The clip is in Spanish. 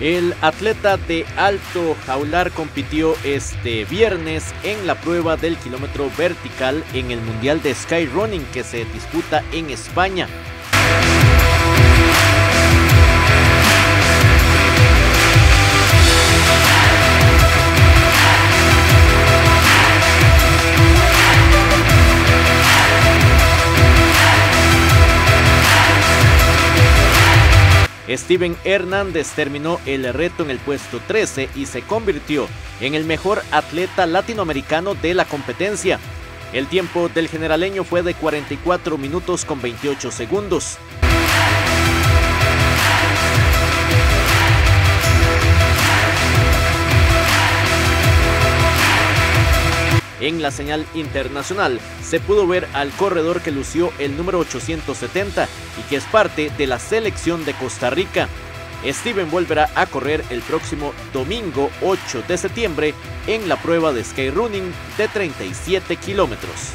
El atleta de alto jaular compitió este viernes en la prueba del kilómetro vertical en el Mundial de Skyrunning que se disputa en España. Steven Hernández terminó el reto en el puesto 13 y se convirtió en el mejor atleta latinoamericano de la competencia. El tiempo del generaleño fue de 44 minutos con 28 segundos. En la señal internacional se pudo ver al corredor que lució el número 870 y que es parte de la selección de Costa Rica. Steven volverá a correr el próximo domingo 8 de septiembre en la prueba de skyrunning de 37 kilómetros.